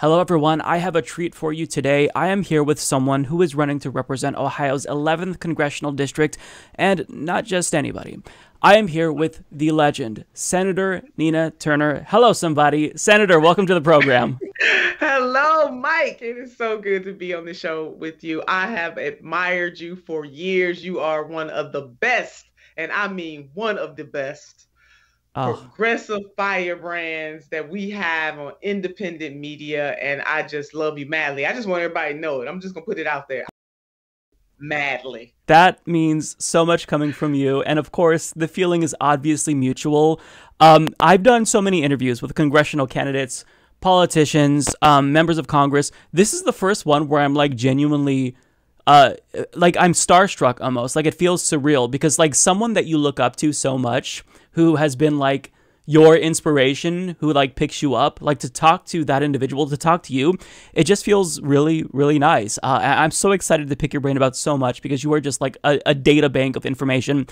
Hello, everyone. I have a treat for you today. I am here with someone who is running to represent Ohio's 11th congressional district, and not just anybody. I am here with the legend, Senator Nina Turner. Hello, somebody. Senator, welcome to the program. Hello, Mike. It is so good to be on the show with you. I have admired you for years. You are one of the best, and I mean one of the best oh. progressive firebrands that we have on independent media. And I just love you madly. I just want everybody to know it. I'm just going to put it out there madly. That means so much coming from you. And of course, the feeling is obviously mutual. Um, I've done so many interviews with congressional candidates, politicians, um, members of Congress. This is the first one where I'm like genuinely uh like I'm starstruck almost. Like it feels surreal because like someone that you look up to so much who has been like your inspiration who like picks you up like to talk to that individual to talk to you it just feels really really nice uh, i'm so excited to pick your brain about so much because you are just like a, a data bank of information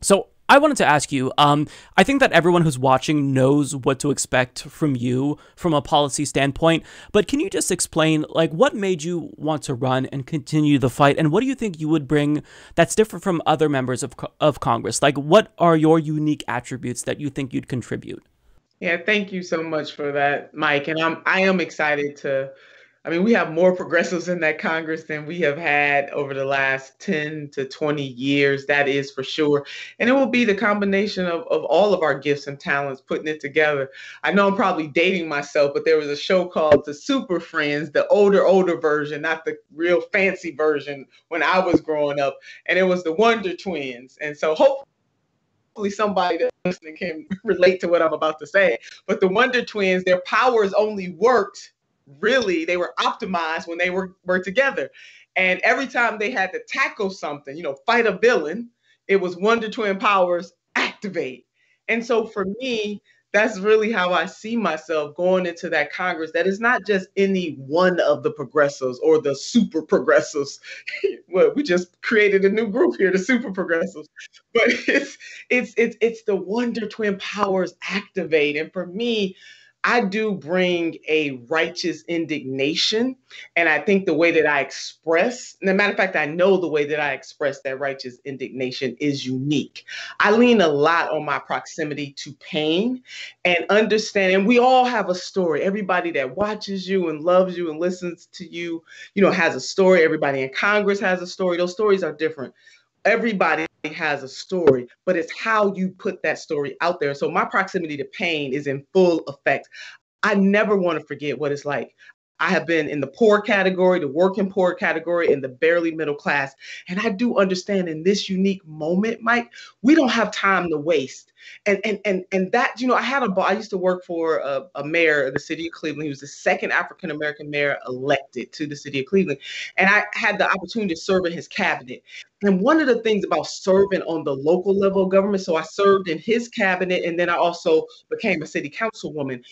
so I wanted to ask you. Um, I think that everyone who's watching knows what to expect from you from a policy standpoint. But can you just explain, like, what made you want to run and continue the fight, and what do you think you would bring that's different from other members of of Congress? Like, what are your unique attributes that you think you'd contribute? Yeah, thank you so much for that, Mike. And I'm I am excited to I mean, we have more progressives in that Congress than we have had over the last 10 to 20 years. That is for sure. And it will be the combination of, of all of our gifts and talents putting it together. I know I'm probably dating myself, but there was a show called The Super Friends, the older, older version, not the real fancy version when I was growing up. And it was the Wonder Twins. And so hopefully hopefully somebody that's listening can relate to what I'm about to say. But the Wonder Twins, their powers only worked really they were optimized when they were were together. And every time they had to tackle something, you know, fight a villain, it was Wonder Twin powers activate. And so for me, that's really how I see myself going into that Congress. That is not just any one of the progressives or the super progressives. well, we just created a new group here, the super progressives. But it's it's it's it's the Wonder Twin powers activate. And for me, I do bring a righteous indignation. And I think the way that I express, and a matter of fact, I know the way that I express that righteous indignation is unique. I lean a lot on my proximity to pain and understand. And we all have a story. Everybody that watches you and loves you and listens to you, you know, has a story. Everybody in Congress has a story. Those stories are different everybody has a story, but it's how you put that story out there. So my proximity to pain is in full effect. I never want to forget what it's like. I have been in the poor category, the working poor category, and the barely middle class. And I do understand in this unique moment, Mike, we don't have time to waste. And and and and that, you know, I had a I used to work for a, a mayor of the city of Cleveland. He was the second African American mayor elected to the city of Cleveland. And I had the opportunity to serve in his cabinet. And one of the things about serving on the local level of government, so I served in his cabinet and then I also became a city councilwoman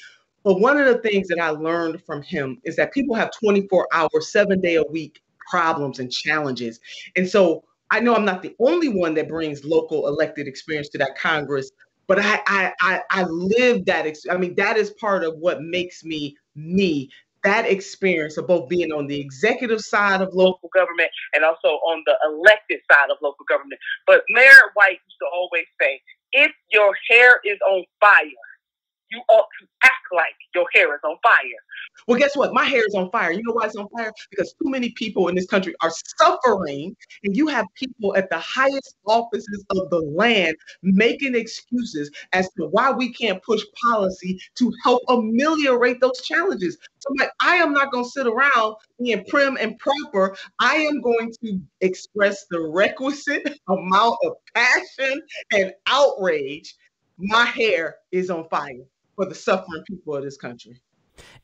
but one of the things that I learned from him is that people have 24 hours, seven day a week problems and challenges. And so I know I'm not the only one that brings local elected experience to that Congress, but I I I, I live that. Ex- I mean, that is part of what makes me me. That experience of both being on the executive side of local government and also on the elected side of local government. But Mayor White used to always say, if your hair is on fire, you ought to act like your hair is on fire. Well, guess what? My hair is on fire. You know why it's on fire? Because too many people in this country are suffering, and you have people at the highest offices of the land making excuses as to why we can't push policy to help ameliorate those challenges. So, I'm like, I am not going to sit around being prim and proper. I am going to express the requisite amount of passion and outrage. My hair is on fire for the suffering people of this country.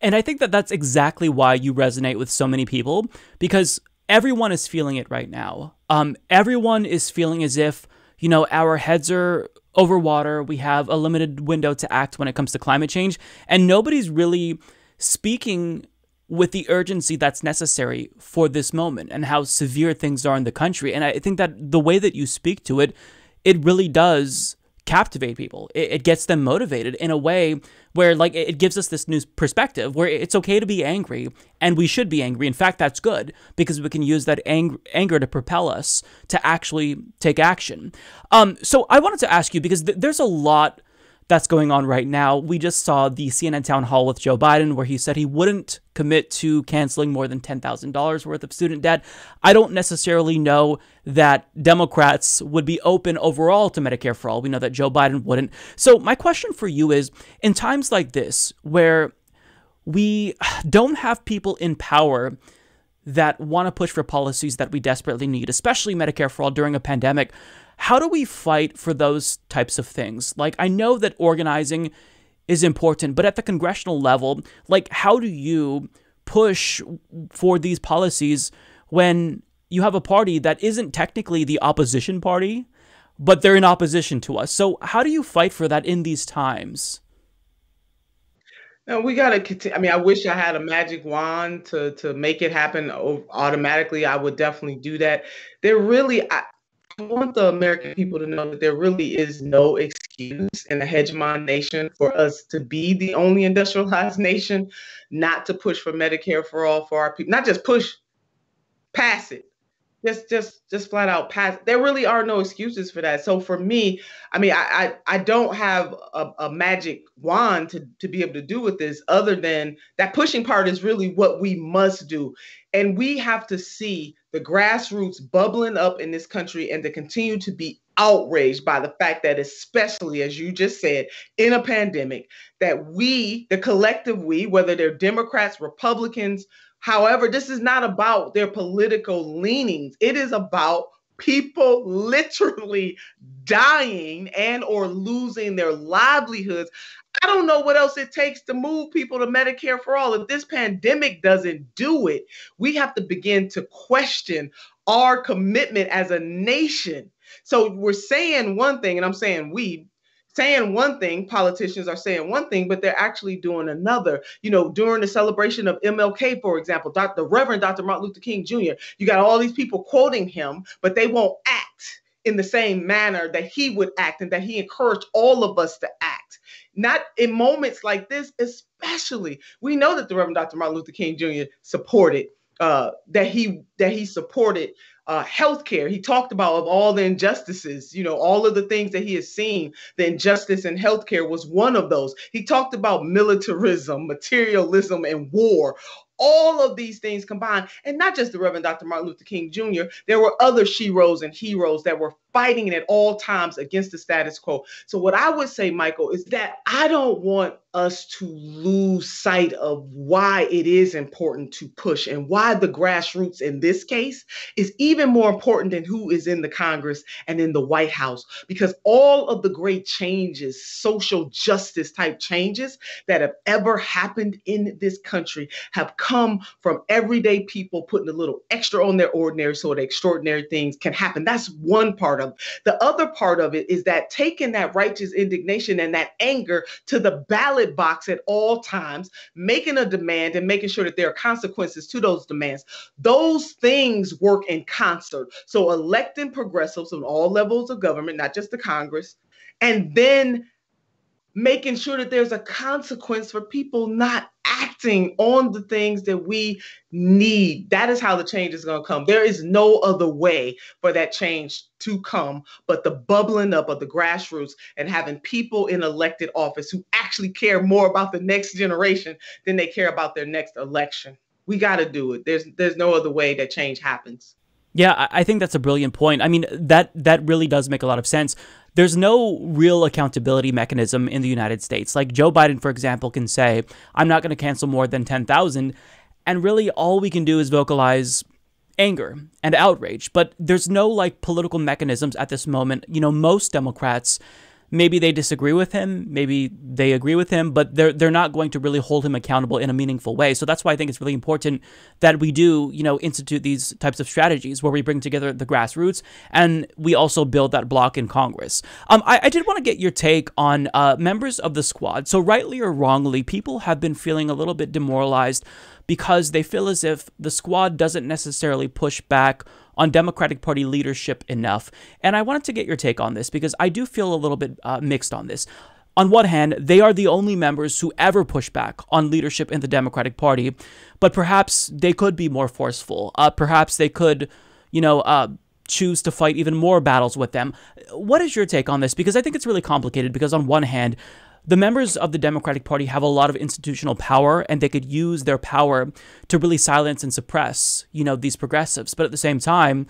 And I think that that's exactly why you resonate with so many people because everyone is feeling it right now. Um, everyone is feeling as if, you know, our heads are over water. We have a limited window to act when it comes to climate change. And nobody's really speaking with the urgency that's necessary for this moment and how severe things are in the country. And I think that the way that you speak to it, it really does captivate people. It, it, gets them motivated in a way where, like, it gives us this new perspective where it's okay to be angry and we should be angry. In fact, that's good because we can use that ang- anger to propel us to actually take action. Um, so I wanted to ask you because th- there's a lot that's going on right now. We just saw the CNN town hall with Joe Biden where he said he wouldn't commit to canceling more than $10,000 worth of student debt. I don't necessarily know that Democrats would be open overall to Medicare for all. We know that Joe Biden wouldn't. So, my question for you is in times like this where we don't have people in power that want to push for policies that we desperately need, especially Medicare for all during a pandemic, how do we fight for those types of things? Like, I know that organizing is important, but at the congressional level, like, how do you push for these policies when you have a party that isn't technically the opposition party, but they're in opposition to us? So, how do you fight for that in these times? No, we gotta continue. I mean, I wish I had a magic wand to to make it happen automatically. I would definitely do that. There really, want the American people to know that there really is no excuse in a hegemon nation for us to be the only industrialized nation, not to push for Medicare for all for our people, not just push, pass it just just just flat out pass. There really are no excuses for that. So for me i mean i i, I don't have a, a, magic wand to, to be able to do with this other than that pushing part is really what we must do. And we have to see the grassroots bubbling up in this country and to continue to be outraged by the fact that especially as you just said in a pandemic that we the collective we whether they're democrats republicans However, this is not about their political leanings. It is about people literally dying and or losing their livelihoods. I don't know what else it takes to move people to Medicare for all. If this pandemic doesn't do it, we have to begin to question our commitment as a nation. So we're saying one thing, and I'm saying we, saying one thing, politicians are saying one thing, but they're actually doing another. You know, during the celebration of MLK, for example, Dr. Reverend Dr. Martin Luther King Jr., you got all these people quoting him, but they won't act in the same manner that he would act and that he encouraged all of us to act. Not in moments like this, especially. We know that the Reverend Dr. Martin Luther King Jr. supported uh, that he that he supported uh, healthcare. He talked about of all the injustices, you know, all of the things that he has seen. The injustice in healthcare was one of those. He talked about militarism, materialism, and war all of these things combined, and not just the Reverend Dr. Martin Luther King Jr., there were other sheroes and heroes that were fighting at all times against the status quo. So, what I would say, Michael, is that I don't want us to lose sight of why it is important to push and why the grassroots in this case is even more important than who is in the Congress and in the White House. Because all of the great changes, social justice type changes that have ever happened in this country have come from everyday people putting a little extra on their ordinary so that extraordinary things can happen. That's one part part of. The other part of it is that taking that righteous indignation and that anger to the ballot box at all times, making a demand and making sure that there are consequences to those demands. Those things work in concert. So electing progressives on all levels of government, not just the Congress, and then making sure that there's a consequence for people not acting on the things that we need. That is how the change is going to come. There is no other way for that change to come but the bubbling up of the grassroots and having people in elected office who actually care more about the next generation than they care about their next election. We got to do it. There's there's no other way that change happens. Yeah, I think that's a brilliant point. I mean, that that really does make a lot of sense. There's no real accountability mechanism in the United States. Like Joe Biden, for example, can say, "I'm not going to cancel more than 10,000," and really all we can do is vocalize anger and outrage. But there's no like political mechanisms at this moment. You know, most Democrats maybe they disagree with him, maybe they agree with him, but they're they're not going to really hold him accountable in a meaningful way. So that's why I think it's really important that we do, you know, institute these types of strategies where we bring together the grassroots and we also build that block in Congress. Um, I, I did want to get your take on uh, members of the squad. So rightly or wrongly, people have been feeling a little bit demoralized because they feel as if the squad doesn't necessarily push back on Democratic Party leadership enough. And I wanted to get your take on this because I do feel a little bit uh, mixed on this. On one hand, they are the only members who ever push back on leadership in the Democratic Party, but perhaps they could be more forceful. Uh, perhaps they could, you know, uh, choose to fight even more battles with them. What is your take on this? Because I think it's really complicated. Because on one hand, the members of the Democratic Party have a lot of institutional power and they could use their power to really silence and suppress, you know, these progressives. But at the same time,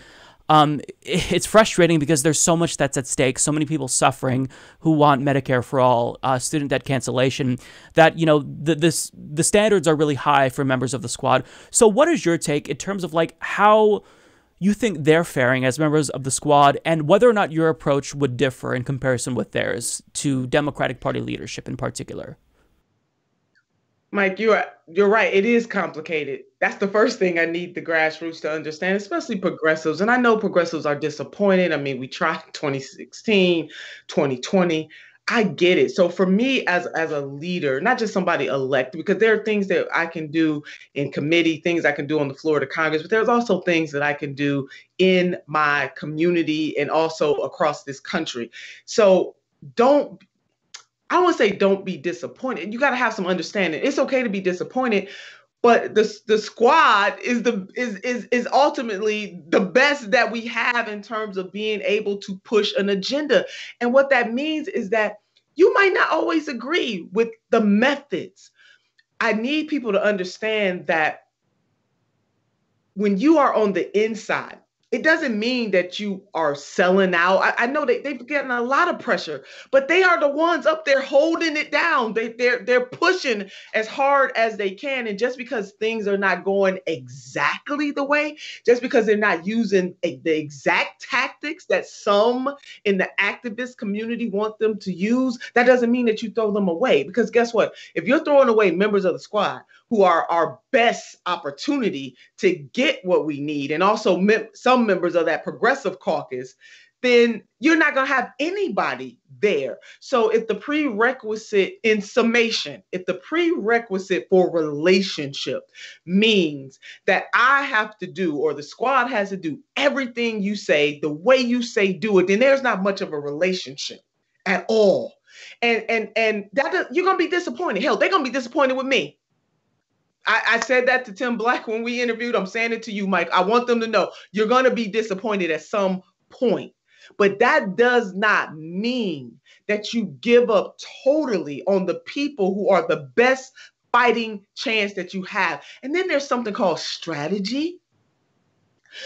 um, it's frustrating because there's so much that's at stake, so many people suffering who want Medicare for all, uh, student debt cancellation, that, you know, the, this, the standards are really high for members of the squad. So what is your take in terms of like how you think they're faring as members of the squad and whether or not your approach would differ in comparison with theirs to Democratic Party leadership in particular. Mike, you're you're right. It is complicated. That's the first thing I need the grassroots to understand, especially progressives. And I know progressives are disappointed. I mean, we tried 2016, 2020. I get it. So for me as as a leader, not just somebody elected, because there are things that I can do in committee, things I can do on the floor of the Congress, but there's also things that I can do in my community and also across this country. So don't I don't want to say don't be disappointed. You got to have some understanding. It's okay to be disappointed, but the the squad is the is is is ultimately the best that we have in terms of being able to push an agenda. And what that means is that you might not always agree with the methods. I need people to understand that when you are on the inside it doesn't mean that you are selling out. I, I, know they, they've gotten a lot of pressure, but they are the ones up there holding it down. They, they're they're pushing as hard as they can. And just because things are not going exactly the way, just because they're not using a, the exact tactics that some in the activist community want them to use, that doesn't mean that you throw them away. Because guess what? If you're throwing away members of the squad who are our best opportunity to get what we need, and also mem- some members of that progressive caucus, then you're not going to have anybody there. So, if the prerequisite, in summation, if the prerequisite for relationship means that I have to do, or the squad has to do everything you say, the way you say do it, then there's not much of a relationship at all. And and and that you're gonna be disappointed. Hell, they're gonna be disappointed with me I, I, said that to Tim Black when we interviewed. I'm saying it to you, Mike. I want them to know you're going to be disappointed at some point. But that does not mean that you give up totally on the people who are the best fighting chance that you have. And then there's something called strategy.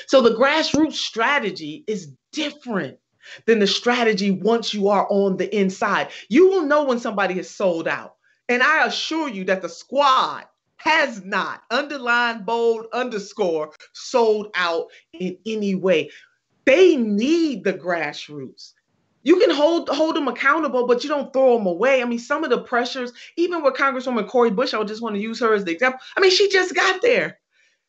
So the grassroots strategy is different than the strategy once you are on the inside. You will know when somebody is sold out. And I assure you that the squad has not, underline, bold, underscore, sold out in any way. They need the grassroots. You can hold hold them accountable, but you don't throw them away. I mean, some of the pressures, even with Congresswoman Cori Bush, I would just want to use her as the example. I mean, she just got there.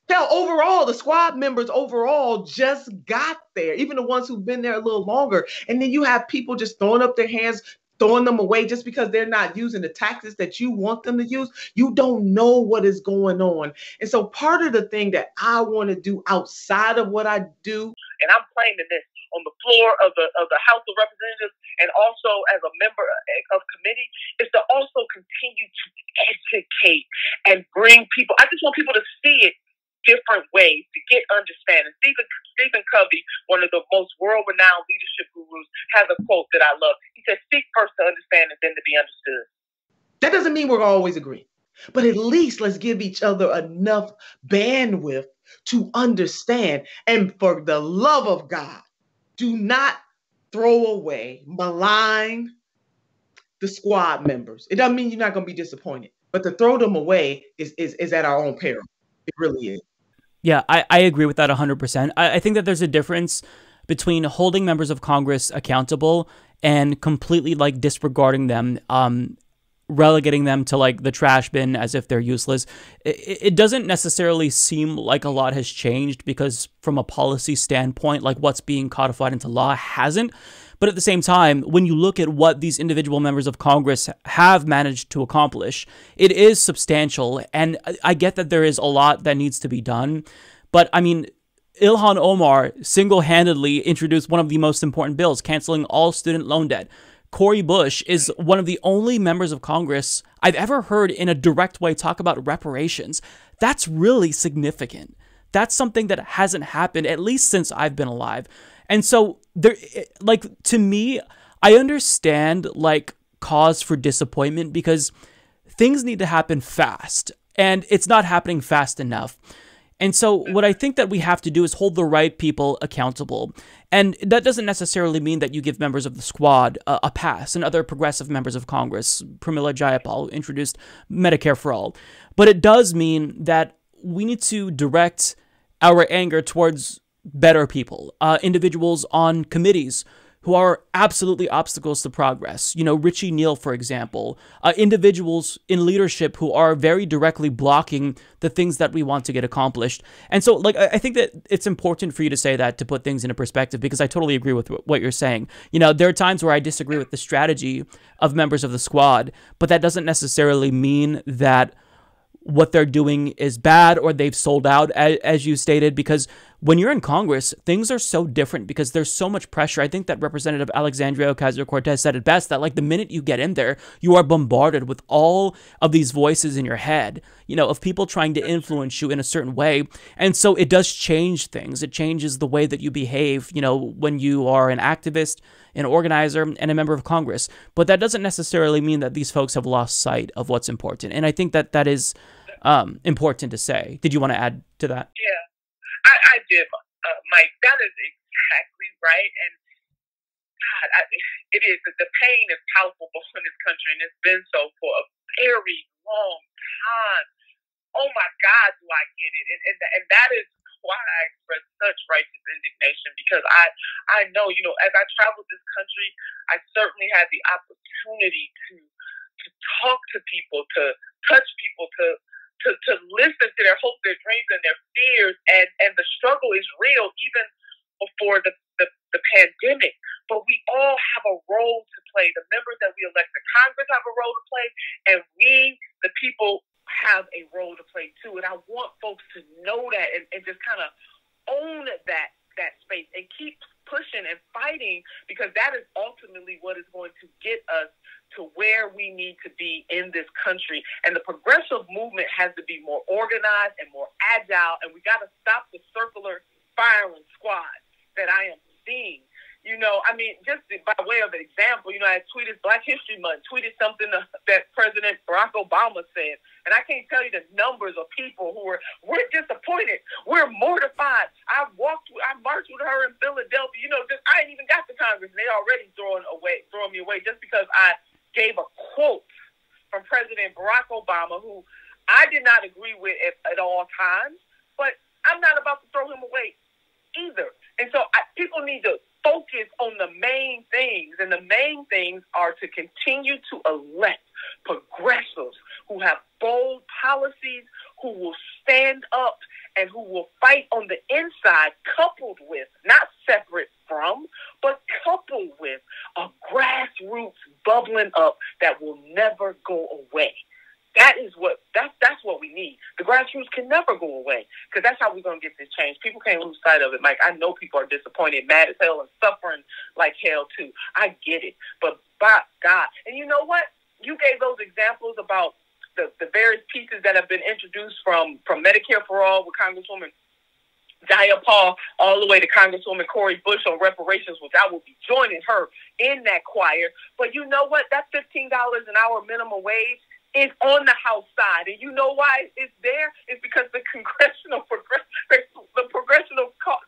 Hell, overall, the squad members overall just got there, even the ones who've been there a little longer. And then you have people just throwing up their hands, throwing them away just because they're not using the tactics that you want them to use. You don't know what is going on. And so part of the thing that I want to do outside of what I do, and I'm claiming this on the floor of the of the House of Representatives and also as a member of committee, is to also continue to educate and bring people. I just want people to see it different ways to get understanding. Stephen Stephen Covey, one of the most world-renowned leadership gurus, has a quote that I love. He says, "Seek first to understand and then to be understood." That doesn't mean we're always agree, but at least let's give each other enough bandwidth to understand. And for the love of God, do not throw away, malign the squad members. It doesn't mean you're not going to be disappointed, but to throw them away is, is, is at our own peril. It really is. Yeah, I, I agree with that 100%. I, I think that there's a difference between holding members of Congress accountable and completely like disregarding them, um, relegating them to like the trash bin as if they're useless. It, it doesn't necessarily seem like a lot has changed because, from a policy standpoint, like what's being codified into law hasn't. But at the same time, when you look at what these individual members of Congress have managed to accomplish, it is substantial. And I get that there is a lot that needs to be done. But I mean, Ilhan Omar single handedly introduced one of the most important bills, canceling all student loan debt. Cori Bush is one of the only members of Congress I've ever heard in a direct way talk about reparations. That's really significant. That's something that hasn't happened at least since I've been alive. And so there eh, like to me, I understand like cause for disappointment because things need to happen fast and it's not happening fast enough. And so, what I think that we have to do is hold the right people accountable. And that doesn't necessarily mean that you give members of the squad a, a pass and other progressive members of Congress. Pramila Jayapal introduced Medicare for All. But it does mean that we need to direct our anger towards better people, uh, individuals on committees who are absolutely obstacles to progress. You know, Richie Neal, for example, uh, individuals in leadership who are very directly blocking the things that we want to get accomplished. And so, like, I think that it's important for you to say that to put things into perspective because I totally agree with what you're saying. You know, there are times where I disagree with the strategy of members of the squad, but that doesn't necessarily mean that what they're doing is bad or they've sold out, as, you stated, because when you're in Congress, things are so different because there's so much pressure. I think that Representative Alexandria Ocasio Cortez said it best that, like, the minute you get in there, you are bombarded with all of these voices in your head, you know, of people trying to influence you in a certain way. And so it does change things. It changes the way that you behave, you know, when you are an activist, an organizer, and a member of Congress. But that doesn't necessarily mean that these folks have lost sight of what's important. And I think that that is um, important to say. Did you want to add to that? Yeah, I, I did, uh, Mike. That is exactly right. And God, I, it is. The pain is palpable in this country, and it's been so for a very long time. Oh my God, do I get it? And and, and that is why I express such righteous indignation because I I know you know as I traveled this country, I certainly had the opportunity to to talk to people, to touch people, to to, to listen to their hopes, their dreams, and their fears. And, and the struggle is real even before the, the, the pandemic. But we all have a role to play. The members that we elect to Congress have a role to play, and we, the people, have a role to play too. And I want folks to know that and, and just kind of own that that space and keep pushing and fighting because that is ultimately what is going to get us to where we need to be in this country. And the progressive movement has to be more organized and more agile. And we got to stop the circular firing squad that I am. You know, I mean, just by way of an example, you know, I tweeted Black History Month, tweeted something that President Barack Obama said. And I can't tell you the numbers of people who were, we're disappointed. We're mortified. I walked, I marched with her in Philadelphia. You know, just, I ain't even got to Congress. They already throwing away, throwing me away just because I gave a quote from President Barack Obama, who I did not agree with at, at all times, but I'm not about to throw him away either. And so I, people need to focus on the main things, and the main things are to continue to elect progressives who have bold policies, who will stand up and who will fight on the inside, coupled with, not separate from, but coupled with a grassroots bubbling up that will never go away. That is what that's that's what we need. The grassroots can never go away because that's how we're gonna get this change. People can't lose sight of it. Mike, I know people are disappointed, mad as hell, and suffering like hell too. I get it, but by God, and you know what? You gave those examples about the, the various pieces that have been introduced from from Medicare for All with Congresswoman Jayapal all the way to Congresswoman Cori Bush on reparations, which I will be joining her in that choir. But you know what? That $15 an hour minimum wage is on the House side. And you know why it's there? It's because the congressional the progressive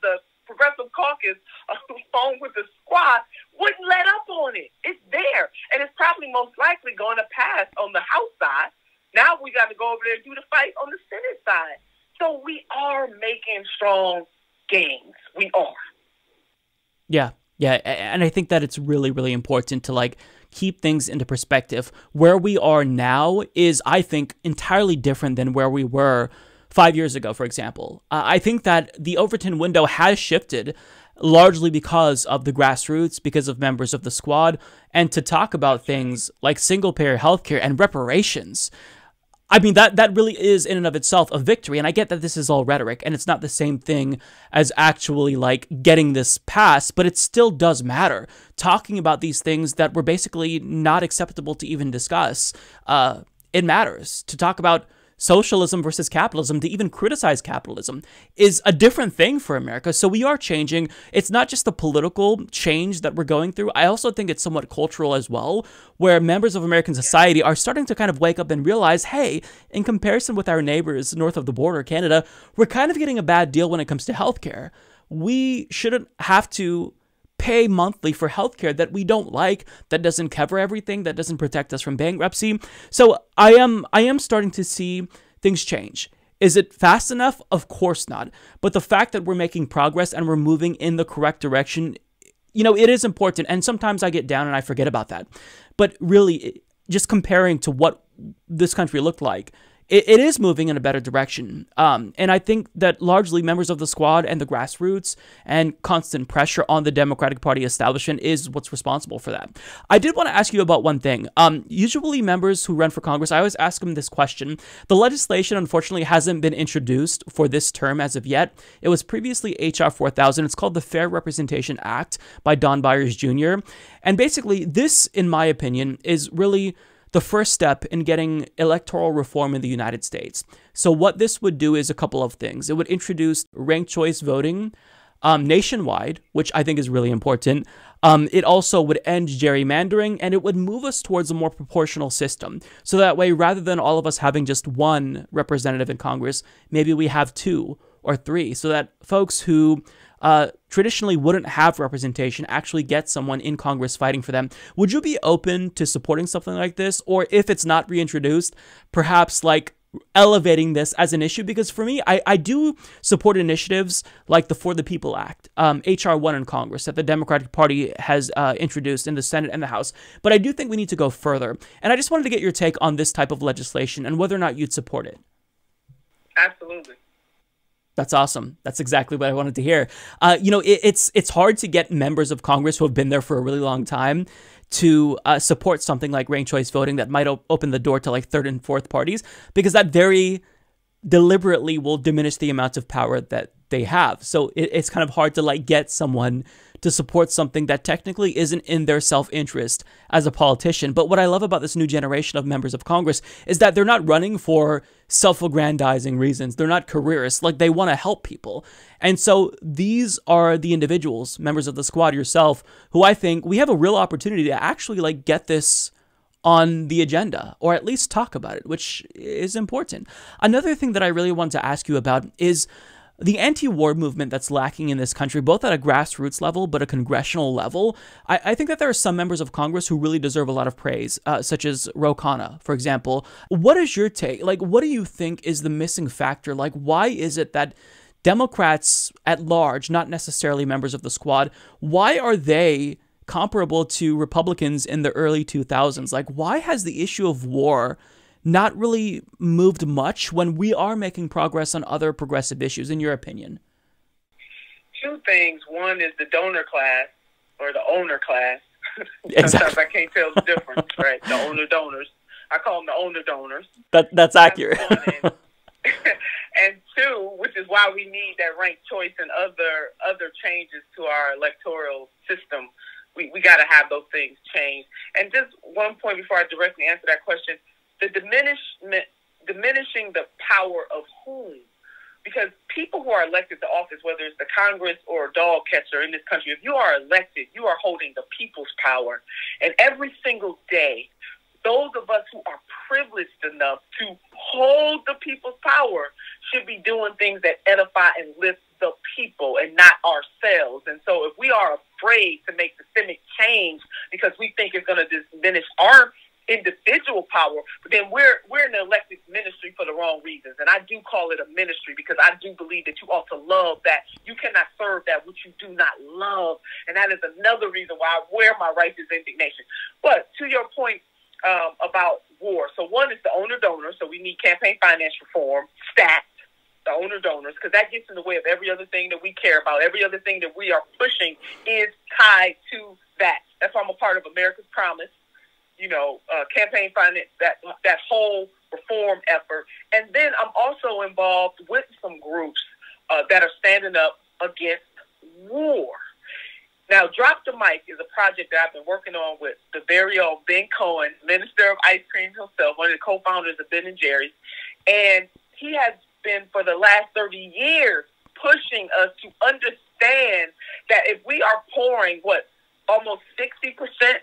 the progressive caucus along with the squad wouldn't let up on it. It's there. And it's probably most likely going to pass on the House side. Now we got to go over there and do the fight on the Senate side. So we are making strong gains. We are. Yeah. Yeah, and I think that it's really really important to like keep things into perspective. Where we are now is I think entirely different than where we were 5 years ago, for example. Uh, I think that the Overton window has shifted largely because of the grassroots, because of members of the squad, and to talk about things like single payer healthcare and reparations I mean that that really is in and of itself a victory and I get that this is all rhetoric and it's not the same thing as actually like getting this passed but it still does matter. Talking about these things that were basically not acceptable to even discuss uh, it matters. To talk about socialism versus capitalism, to even criticize capitalism, is a different thing for America. So we are changing. It's not just the political change that we're going through. I also think it's somewhat cultural as well, where members of American society are starting to kind of wake up and realize hey, in comparison with our neighbors north of the border, Canada, we're kind of getting a bad deal when it comes to healthcare. We shouldn't have to pay monthly for healthcare that we don't like, that doesn't cover everything, that doesn't protect us from bankruptcy. So I am I am starting to see things change. Is it fast enough? Of course not. But the fact that we're making progress and we're moving in the correct direction, you know, it is important. And sometimes I get down and I forget about that. But really, just comparing to what this country looked like it, it is moving in a better direction. Um, and I think that largely members of the squad and the grassroots and constant pressure on the Democratic Party establishment is what's responsible for that. I did want to ask you about one thing. Um, usually, members who run for Congress, I always ask them this question. The legislation, unfortunately, hasn't been introduced for this term as of yet. It was previously H.R. 4000. It's called the Fair Representation Act by Don Beyer Jr. And basically, this, in my opinion, is really the first step in getting electoral reform in the United States. So, what this would do is a couple of things. It would introduce ranked choice voting um, nationwide, which I think is really important. Um, it also would end gerrymandering and it would move us towards a more proportional system. So that way, rather than all of us having just one representative in Congress, maybe we have two or three, so that folks who uh, traditionally wouldn't have representation actually get someone in Congress fighting for them. Would you be open to supporting something like this? Or if it's not reintroduced, perhaps like elevating this as an issue? Because for me I, I do support initiatives like the for the people act um, hr1 in congress that the democratic party has uh, introduced in the senate and the house. But i do think we need to go further. And i just wanted to get your take on this type of legislation and whether or not you'd support it. Absolutely that's awesome. That's exactly what I wanted to hear. Uh, you know, it, it's it's hard to get members of Congress who have been there for a really long time to uh, support something like ranked choice voting that might op- open the door to like third and fourth parties because that very deliberately will diminish the amount of power that they have. So it, it's kind of hard to like get someone to support something that technically isn't in their self interest as a politician. But what I love about this new generation of members of Congress is that they're not running for self aggrandizing reasons. They're not careerists. Like they want to help people. And so these are the individuals, members of the squad, yourself, who I think we have a real opportunity to actually like get this on the agenda or at least talk about it, which is important. Another thing that I really want to ask you about is the anti-war movement that's lacking in this country, both at a grassroots level but a congressional level, I, I think that there are some members of Congress who really deserve a lot of praise, uh, such as Ro Khanna, for example. What is your take? Like, what do you think is the missing factor? Like, why is it that Democrats at large, not necessarily members of the squad, why are they comparable to Republicans in the early 2000s? Like, why has the issue of war not really moved much when we are making progress on other progressive issues, in your opinion? Two things. One is the donor class or the owner class. Exactly. Sometimes I can't tell the difference, right? The owner donors. I call them the owner donors. That that's accurate. and, and two, which is why we need that ranked choice and other other changes to our electoral system. We we got to have those things changed. And just one point before I directly answer that question, the diminishment, diminishing the power of whom? Because people who are elected to office, whether it's the Congress or a dog catcher in this country, if you are elected, you are holding the people's power. And every single day, those of us who are privileged enough to hold the people's power should be doing things that edify and lift the people and not ourselves. And so if we are afraid to make systemic change because we think it's going to diminish our individual power, but then we're we're in the elected ministry for the wrong reasons. And I do call it a ministry because I do believe that you ought to love that. You cannot serve that which you do not love. And that is another reason why I wear my righteous indignation. But to your point um, about war, so one is the owner donor, so we need campaign finance reform, stat, the owner donors, because that gets in the way of every other thing that we care about. Every other thing that we are pushing is tied to that. That's why I'm a part of America's Promise campaign finance, that that whole reform effort. And then I'm also involved with some groups uh, that are standing up against war. Now, Drop the Mic is a project that I've been working on with the very own Ben Cohen, Minister of Ice Cream himself, one of the co-founders of Ben and Jerry's. And he has been for the last 30 years pushing us to understand that if we are pouring what almost 60%,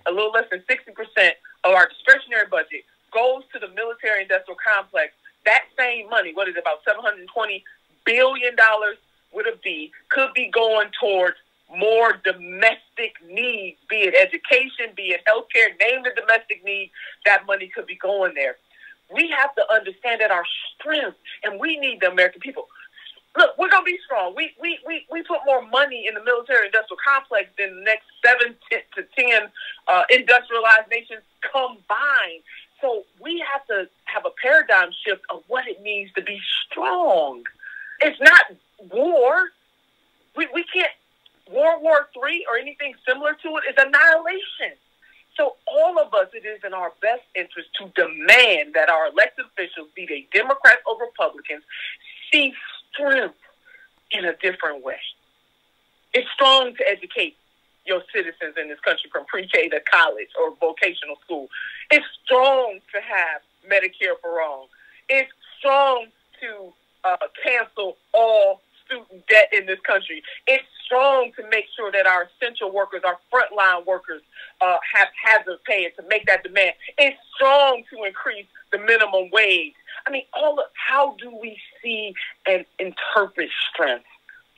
a little less than 60% of our discretionary budget goes to the military industrial complex, that same money, what is it, about $720 billion would it be, could be going towards more domestic needs, be it education, be it healthcare, name the domestic need, that money could be going there. We have to understand that our strength, and we need the American people. Look, we're gonna be strong. We we we, we put more money in the military industrial complex than the next seven to ten uh, industrialized nations combined. So we have to have a paradigm shift of what it means to be strong. It's not war. We we can't World War Three or anything similar to it is annihilation. So all of us, it is in our best interest to demand that our elected officials, be they Democrats or Republicans, see strength in a different way. It's strong to educate your citizens in this country from pre-K to college or vocational school. It's strong to have Medicare for all. It's strong to uh, cancel all student debt in this country. It's strong to make sure that our essential workers, our frontline workers, uh, have hazard pay and to make that demand. It's strong to increase the minimum wage. I mean, all of, how do we see and interpret strength?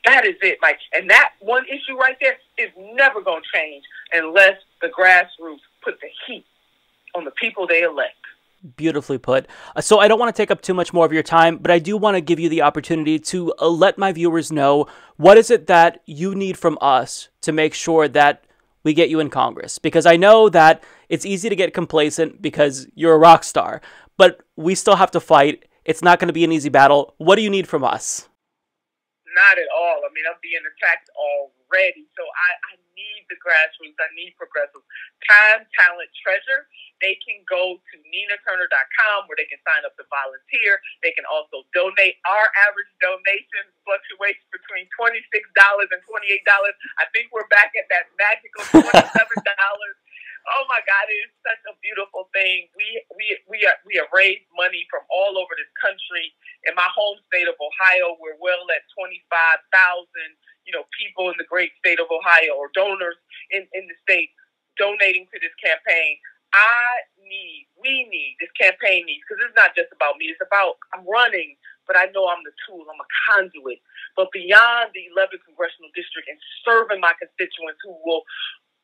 That is it, Mike. And that one issue right there is never going to change unless the grassroots put the heat on the people they elect. Beautifully put. Uh, so I don't want to take up too much more of your time, but I do want to give you the opportunity to uh, let my viewers know what is it that you need from us to make sure that we get you in Congress. Because I know that it's easy to get complacent because you're a rock star, but we still have to fight. It's not going to be an easy battle. What do you need from us? Not at all. I mean, I'm being attacked already. So I, I need the grassroots. I need progressives. Time, talent, treasure. They can go to ninaturner.com where they can sign up to volunteer. They can also donate. Our average donation fluctuates between $26 and $28. I think we're back at that magical $27. Oh my God, it is such a beautiful thing. We we we are, we have raised money from all over this country. In my home state of Ohio, we're well at twenty five thousand you know, people in the great state of Ohio or donors in, in the state donating to this campaign. I need, we need, this campaign needs, because it's not just about me. It's about, I'm running, but I know I'm the tool. I'm a conduit. But beyond the 11th congressional district and serving my constituents who will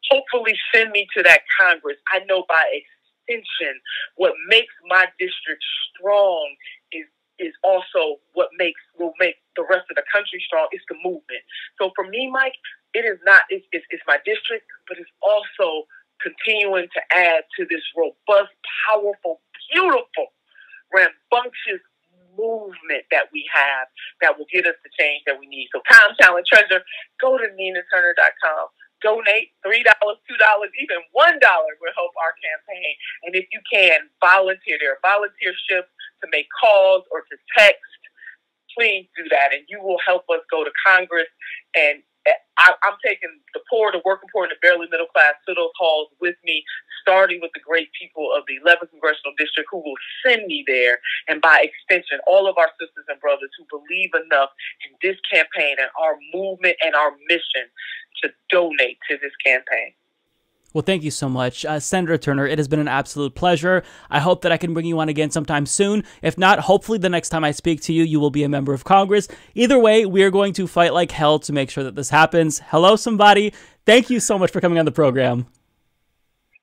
hopefully send me to that Congress, I know by extension what makes my district strong is is also what makes will make the rest of the country strong. It's the movement. So for me, Mike, it is not it's, it's, it's my district, but it's also continuing to add to this robust, powerful, beautiful, rambunctious movement that we have that will get us the change that we need. So time, talent, treasure, go to ninaturner.com donate $3, $2, even $1 will help our campaign. And if you can, volunteer. There are volunteer shifts to make calls or to text. Please do that, and you will help us go to Congress. And I, am taking the poor, the working poor, and the barely middle class to those halls with me, starting with the great people of the 11th Congressional District who will send me there, and by extension, all of our sisters and brothers who believe enough in this campaign and our movement and our mission to donate to this campaign. Well, thank you so much, uh, Senator Turner. It has been an absolute pleasure. I hope that I can bring you on again sometime soon. If not, hopefully the next time I speak to you, you will be a member of Congress. Either way, we are going to fight like hell to make sure that this happens. Hello, somebody. Thank you so much for coming on the program.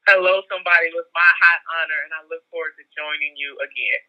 Hello, somebody. It was my hot honor, and I look forward to joining you again.